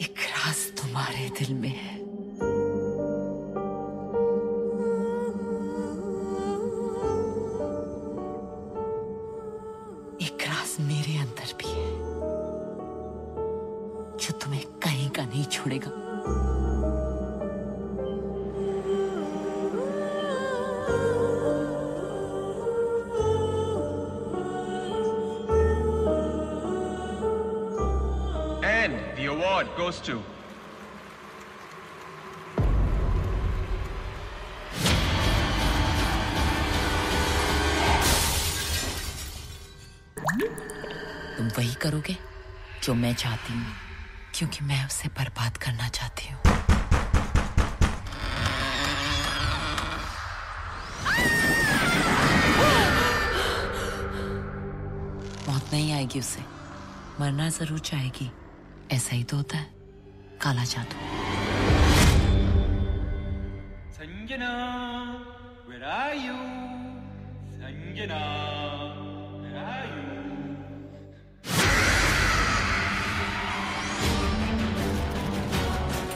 एक राज तुम्हारे दिल में है। एक राज मेरे अंदर भी है, जो तुम्हें कहीं का नहीं छोड़ेगा। Award goes to. तुम वही करोगे जो मैं चाहती हूँ, क्योंकि मैं उसे बर्बाद करना चाहती हूँ। मौत नहीं आएगी उसे, मरना ज़रूर चाहेगी। ऐसा ही तो होता है। काला जादू। Sanjana, where are you? Sanjana, where are you?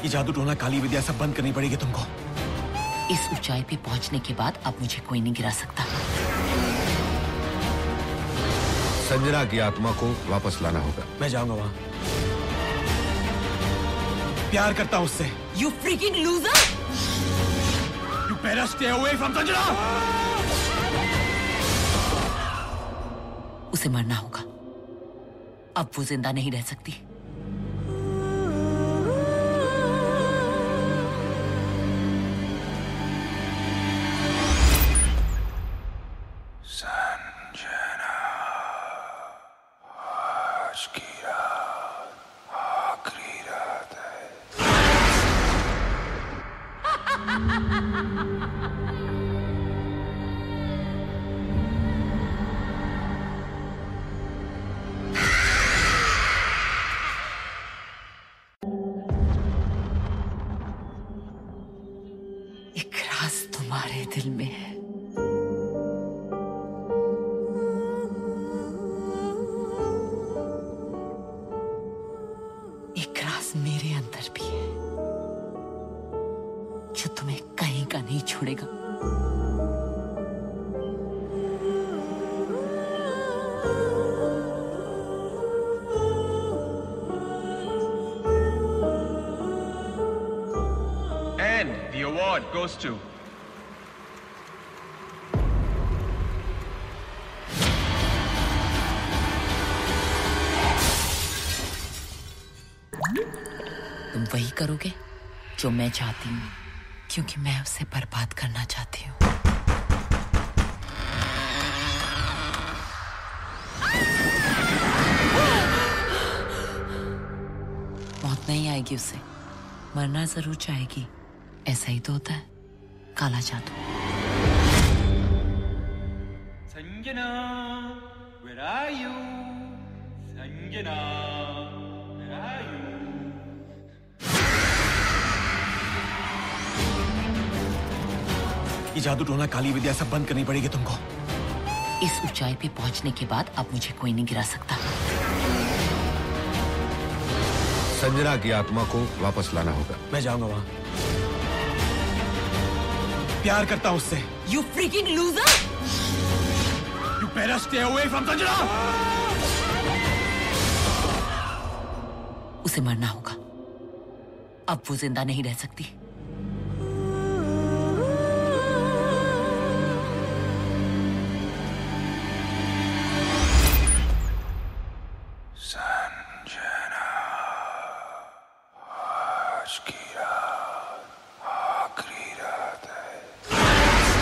ये जादू टोना काली विद्या सब बंद करनी पड़ेगी तुमको। इस ऊंचाई पे पहुँचने के बाद अब मुझे कोई नहीं गिरा सकता। संजना की आत्मा को वापस लाना होगा। मैं जाऊँगा वहाँ। प्यार करता हूँ उससे। You freaking loser you better stay away from Sanjana उसे मरना होगा। अब वो ज़िंदा नहीं रह सकती। एक राज तुम्हारे दिल में का नहीं छोड़ेगा। And the award goes to तुम वही करोगे जो मैं चाहती हूँ। क्योंकि मैं उसे बर्बाद करना चाहती हूँ। मौत नहीं आएगी उसे। मरना ज़रूर चाहेगी। ऐसा ही तो होता है। काला जादू। Sanjana, where are you? Sanjana, जादू टोना काली विद्या सब बंद करनी पड़ेगी तुमको। इस ऊंचाई पे पहुँचने के बाद अब मुझे कोई नहीं गिरा सकता। संजना की आत्मा को वापस लाना होगा। मैं जाऊँगा वहाँ। प्यार करता हूँ उससे। You freaking loser you better stay away from Sanjana! उसे मरना होगा। अब वो ज़िंदा नहीं रह सकती। आज की रात आखिरी रात है